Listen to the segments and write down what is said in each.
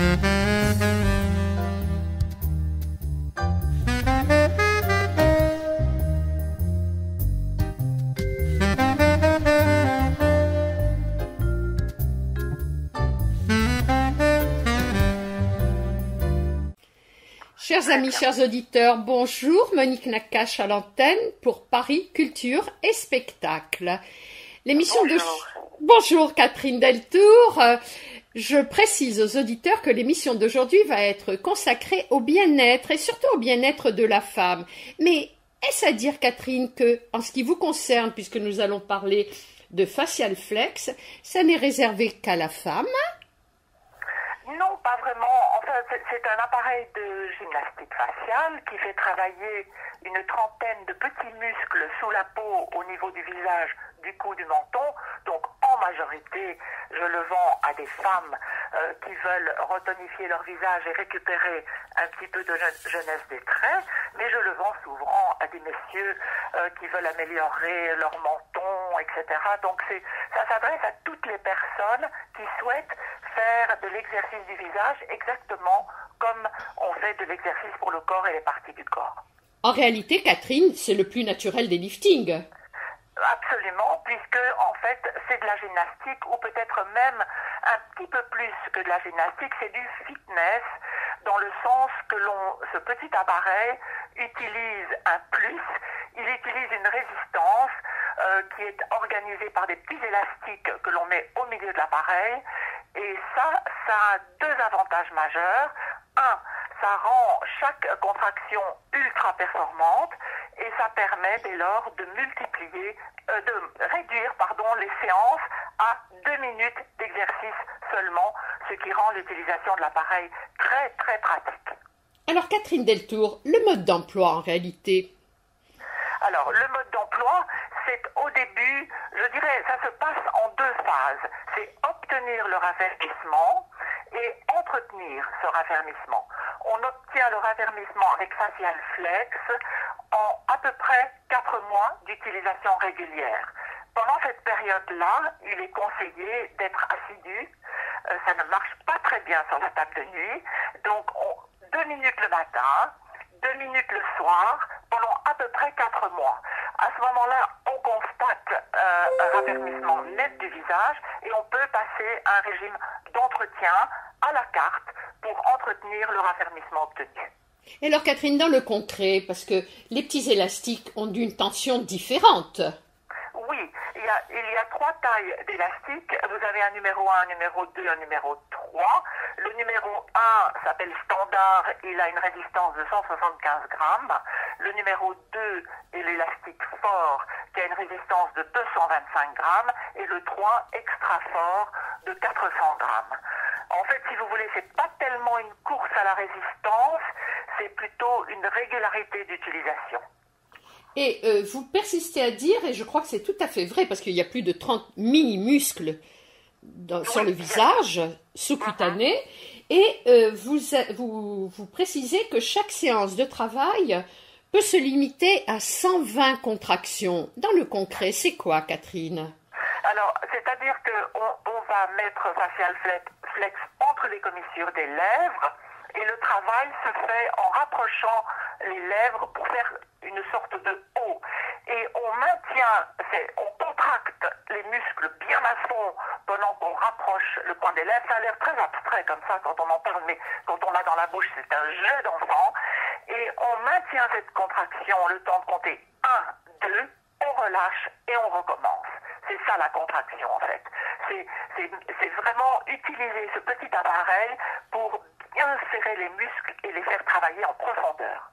Chers amis, chers auditeurs, bonjour. Monique Nakache à l'antenne pour Paris Culture et Spectacle. L'émission de Bonjour Catherine Deltour. Je précise aux auditeurs que l'émission d'aujourd'hui va être consacrée au bien-être et surtout au bien-être de la femme. Mais est-ce à dire Catherine que en ce qui vous concerne puisque nous allons parler de facial flex, ça n'est réservé qu'à la femme? Non, pas vraiment. Enfin, c'est un appareil de gymnastique faciale qui fait travailler une trentaine de petits muscles sous la peau au niveau du visage, du cou, du menton. Majorité, je le vends à des femmes euh, qui veulent retonifier leur visage et récupérer un petit peu de jeunesse des traits, mais je le vends souvent à des messieurs euh, qui veulent améliorer leur menton, etc. Donc, ça s'adresse à toutes les personnes qui souhaitent faire de l'exercice du visage exactement comme on fait de l'exercice pour le corps et les parties du corps. En réalité, Catherine, c'est le plus naturel des liftings. Absolument, puisque en fait c'est de la gymnastique ou peut-être même un petit peu plus que de la gymnastique, c'est du fitness dans le sens que l'on, ce petit appareil utilise un plus, il utilise une résistance euh, qui est organisée par des petits élastiques que l'on met au milieu de l'appareil et ça, ça a deux avantages majeurs. Un, ça rend chaque contraction ultra performante et ça permet dès lors de multiplier, euh, de réduire pardon, les séances à deux minutes d'exercice seulement, ce qui rend l'utilisation de l'appareil très très pratique. Alors Catherine Deltour, le mode d'emploi en réalité? Alors le mode d'emploi, c'est au début, je dirais, ça se passe en deux phases. C'est obtenir le raffermissement et entretenir ce raffermissement. On obtient le raffermissement avec Facial Flex en à peu près 4 mois d'utilisation régulière. Pendant cette période-là, il est conseillé d'être assidu. Euh, ça ne marche pas très bien sur la table de nuit. Donc, deux minutes le matin, deux minutes le soir, pendant à peu près 4 mois. À ce moment-là, on constate euh, un raffermissement net du visage et on peut passer à un régime d'entretien à la carte pour entretenir le raffermissement obtenu. Et alors Catherine, dans le concret, parce que les petits élastiques ont d'une tension différente. Oui, il y a, il y a trois tailles d'élastiques. Vous avez un numéro 1, un numéro 2, un numéro 3. Le numéro 1 s'appelle standard, il a une résistance de 175 grammes. Le numéro 2 est l'élastique fort qui a une résistance de 225 grammes. Et le 3 extra fort de 400 grammes. En fait, si vous voulez, c'est pas tellement une course à la résistance, c'est plutôt une régularité d'utilisation. Et euh, vous persistez à dire, et je crois que c'est tout à fait vrai, parce qu'il y a plus de 30 mini-muscles sur le visage sous-cutané, et euh, vous, vous, vous précisez que chaque séance de travail peut se limiter à 120 contractions. Dans le concret, c'est quoi, Catherine? Alors, c'est-à-dire qu'on on va mettre facial flex entre les commissures des lèvres, et le travail se fait en rapprochant les lèvres pour faire une sorte de haut. Et on maintient, on contracte les muscles bien à fond pendant qu'on rapproche le point des lèvres. Ça a l'air très abstrait comme ça quand on en parle, mais quand on l'a dans la bouche, c'est un jeu d'enfant. Et on maintient cette contraction le temps de compter 1, 2, on relâche et on recommence. C'est ça la contraction en fait. C'est vraiment utiliser ce petit appareil pour bien serrer les muscles et les faire travailler en profondeur.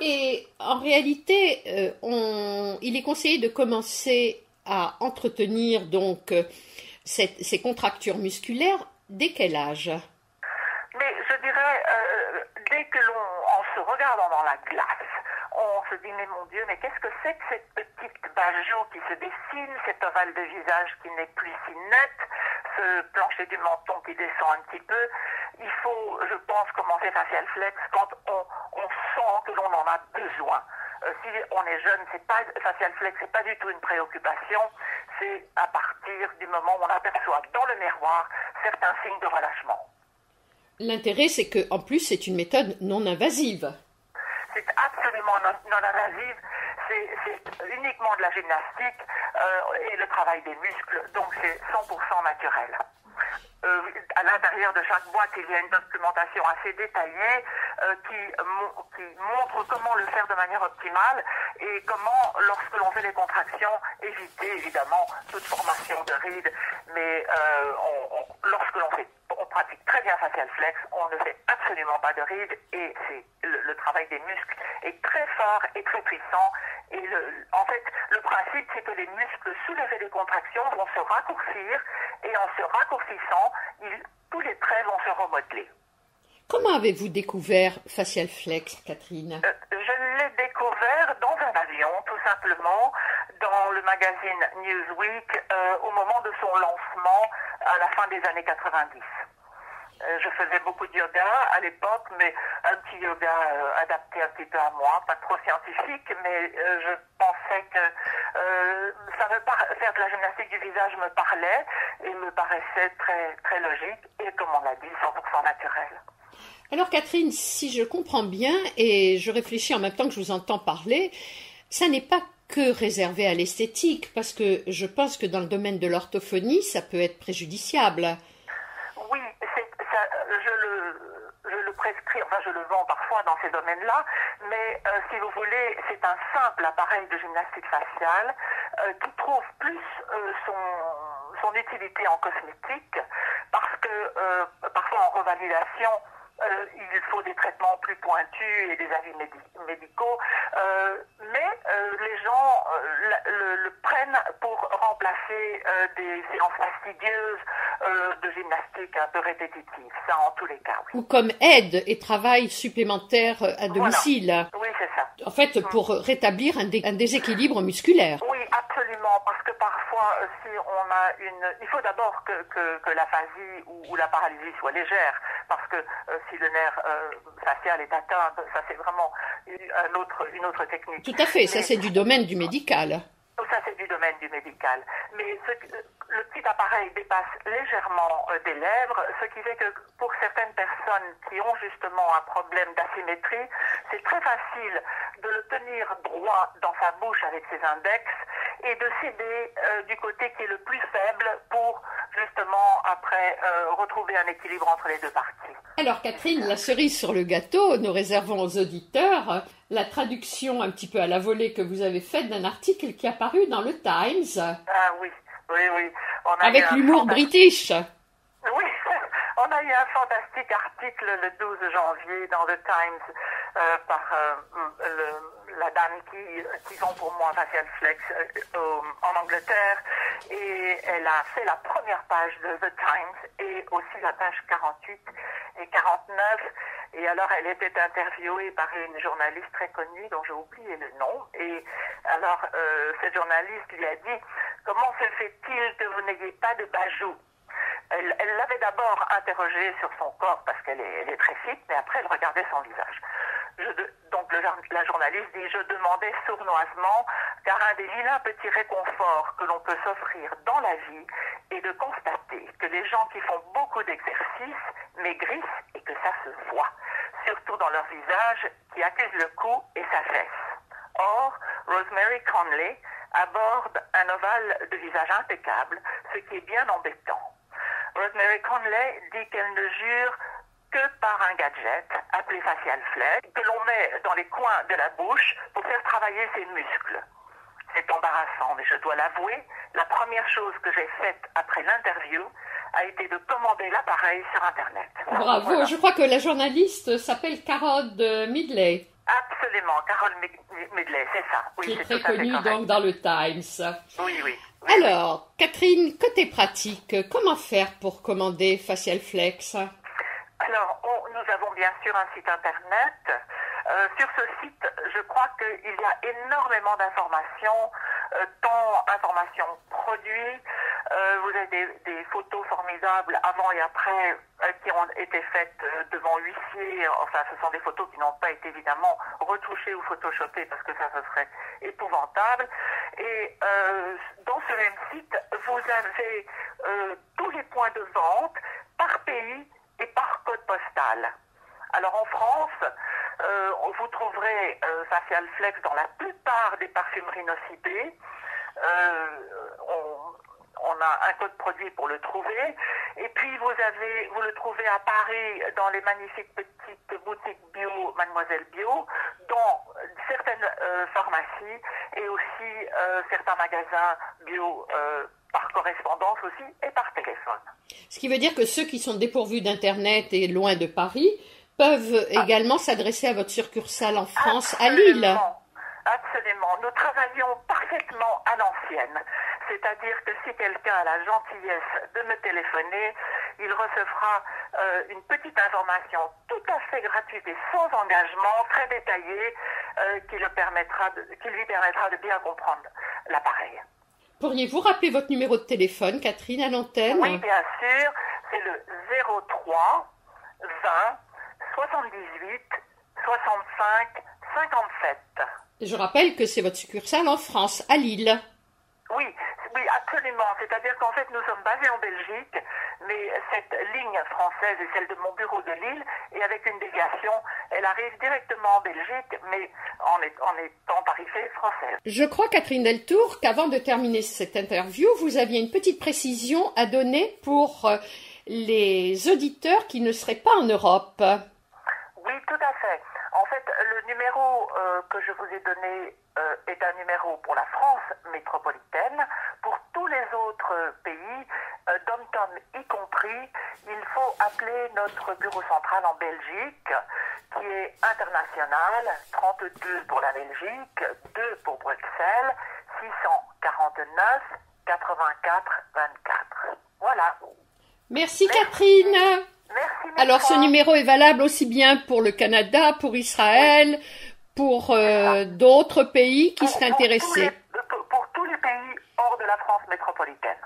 Et en réalité, euh, on, il est conseillé de commencer à entretenir donc euh, ces contractures musculaires dès quel âge? Mais je dirais, euh, dès que l'on, en se regardant dans la glace, on se dit, mais mon Dieu, mais qu'est-ce que c'est que cette petite bajou qui se dessine, cet ovale de visage qui n'est plus si net, ce plancher du menton qui descend un petit peu? Il faut, je pense, commencer facial flex quand on, on sent que l'on en a besoin. Euh, si on est jeune, c'est pas facial flex, c'est pas du tout une préoccupation. C'est à partir du moment où on aperçoit dans le miroir certains signes de relâchement. L'intérêt, c'est qu'en plus, c'est une méthode non invasive. C'est absolument non, invasive. C'est uniquement de la gymnastique euh, et le travail des muscles, donc c'est 100% naturel. Euh, à l'intérieur de chaque boîte, il y a une documentation assez détaillée euh, qui, qui, montre comment le faire de manière optimale et comment, lorsque l'on fait les contractions, éviter évidemment toute formation de rides. Mais euh, on, lorsque l'on fait, on pratique très bien facial flex, on ne fait absolument pas de rides et c'est le, travail des muscles est très fort et très puissant. Et le, en fait, le principe, c'est que les muscles soulevés des contractions vont se raccourcir et en se raccourcissant, tous les traits vont se remodeler. Comment avez-vous découvert Facial Flex, Catherine euh, Je l'ai découvert dans un avion, tout simplement, dans le magazine Newsweek, euh, au moment de son lancement à la fin des années 90. Euh, je faisais beaucoup de yoga à l'époque, mais un petit yoga adapté un petit peu à moi, pas trop scientifique, mais je pensais que ça me faire de la gymnastique du visage me parlait et me paraissait très, très logique et, comme on l'a dit, 100% naturel. Alors Catherine, si je comprends bien et je réfléchis en même temps que je vous entends parler, ça n'est pas que réservé à l'esthétique, parce que je pense que dans le domaine de l'orthophonie, ça peut être préjudiciable. Oui, je, le, je, le, prescris, enfin je le vends parfois dans ces domaines-là, mais euh, si vous voulez, c'est un simple appareil de gymnastique faciale euh, qui trouve plus euh, son, son utilité en cosmétique, parce que parfois en revalidation, il faut des traitements plus pointus et des avis médicaux, mais les gens le, pour remplacer des séances fastidieuses de gymnastique un peu répétitives, ça en tous les cas. Ou comme aide et travail supplémentaire à domicile. Oui, c'est ça. En fait, pour rétablir un, un déséquilibre musculaire. Oui, absolument, parce que parfois, si on a une... Il faut d'abord que, que, que l'aphasie ou, ou, la paralysie soit légère, parce que si le nerf euh, facial est atteint, ça c'est vraiment une autre, une autre technique. Tout à fait, ça c'est du domaine du médical. Du médical. Mais le petit appareil dépasse légèrement euh, des lèvres, ce qui fait que pour certaines personnes qui ont justement un problème d'asymétrie, c'est très facile de le tenir droit dans sa bouche avec ses index et de céder euh, du côté qui est le plus faible pour justement après euh, retrouver un équilibre entre les deux parties. Alors Catherine, la cerise sur le gâteau, nous réservons aux auditeurs la traduction un petit peu à la volée que vous avez faite d'un article qui est apparu dans le Times. Ah oui, oui, oui. Avec l'humour british. Oui, on a eu un fantastique article le 12 janvier dans le Times euh, par euh, la dame qui, qui vend pour moi Facial Flex euh, en Angleterre. Et elle a fait la première page de The Times et aussi la page 48 et 49 et alors elle était interviewée par une journaliste très connue dont j'ai oublié le nom. Et alors cette journaliste lui a dit comment se fait-il que vous n'ayez pas de bajou? Elle l'avait d'abord interrogée sur son corps parce qu'elle est, est, très fine, mais après elle regardait son visage donc la journaliste dit Je demandais sournoisement, car un des vilains petits réconforts que l'on peut s'offrir dans la vie est de constater que les gens qui font beaucoup d'exercices maigrissent et que ça se voit, surtout dans leur visage qui accuse le cou et sa fesse. Or, Rosemary Conley aborde un ovale de visage impeccable, ce qui est bien embêtant. Rosemary Conley dit qu'elle ne jure que par un gadget appelé facial flex que l'on met dans les coins de la bouche pour faire travailler ses muscles. C'est embarrassant, mais je dois l'avouer, la première chose que j'ai faite après l'interview a été de commander l'appareil sur Internet. Bravo, je crois que la journaliste s'appelle Carole Midley. Absolument, Carole Midley, c'est ça. Oui, qui est, très connue donc dans le Times. Oui, oui. Alors, Catherine, côté pratique, comment faire pour commander Facial Flex? Alors, nous avons bien sûr un site internet. Euh, sur ce site, je crois qu'il y a énormément d'informations, euh, tant informations produits, euh, vous avez des, photos formidables avant et après qui ont été faites devant huissier. Enfin, ce sont des photos qui n'ont pas été évidemment retouchées ou photoshopées parce que ça, ce serait épouvantable. Et dans ce même site, vous avez tous les points de vente Alors en France, euh, vous trouverez euh, Facial Flex dans la plupart des parfumeries nocibées. Euh, on, on a un code produit pour le trouver. Et puis vous avez, vous le trouvez à Paris dans les magnifiques petites boutiques bio, Mademoiselle Bio, dans certaines pharmacies et aussi certains magasins bio correspondance aussi et par téléphone. Ce qui veut dire que ceux qui sont dépourvus d'Internet et loin de Paris peuvent ah. également s'adresser à votre succursale en France, à Lille. Absolument. Nous travaillons parfaitement à l'ancienne. C'est-à-dire que si quelqu'un a la gentillesse de me téléphoner, il recevra euh, une petite information tout à fait gratuite et sans engagement, très détaillée, euh, qui, le permettra qui lui permettra de bien comprendre l'appareil. Pourriez-vous rappeler votre numéro de téléphone, Catherine, à l'antenne Oui, bien sûr. C'est le 03 20 78 65 57. Je rappelle que c'est votre succursale en France, à Lille. Oui, oui, absolument. C'est-à-dire qu'en fait, nous sommes basés en Belgique, mais cette ligne française est celle de mon bureau de Lille, et avec une déviation, elle arrive directement en Belgique, mais en, étant tarifée française. Je crois, Catherine Deltour, qu'avant de terminer cette interview, vous aviez une petite précision à donner pour euh, les auditeurs qui ne seraient pas en Europe. Oui, tout à fait. En fait, le numéro euh, que je vous ai donné euh, est un numéro pour la France métropolitaine. Pour tous les autres pays, euh, y compris, il faut appeler notre bureau central en Belgique, qui est international, 32 pour la Belgique, 2 pour Bruxelles, 649 84 24. Voilà. Merci. Catherine. Alors ce numéro est valable aussi bien pour le Canada, pour Israël, pour euh, d'autres pays qui seraient intéressés. pour, tous les pays hors de la France métropolitaine.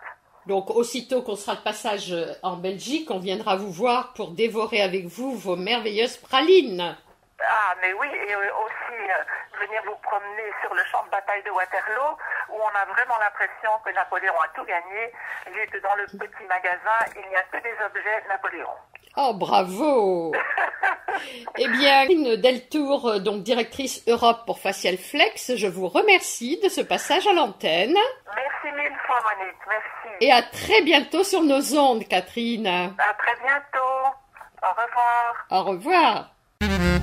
Donc aussitôt qu'on sera de passage en Belgique, on viendra vous voir pour dévorer avec vous vos merveilleuses pralines. Ah, mais oui, et euh, aussi euh, venir vous promener sur le champ de bataille de Waterloo, où on a vraiment l'impression que Napoléon a tout gagné, vu que dans le petit magasin, il n'y a que des objets Napoléon. Oh, bravo Eh bien, Une Deltour, euh, donc directrice Europe pour Facial Flex, je vous remercie de ce passage à l'antenne. Merci mille fois, Monique, merci. Et à très bientôt sur nos ondes, Catherine. À très bientôt. Au revoir. Au revoir.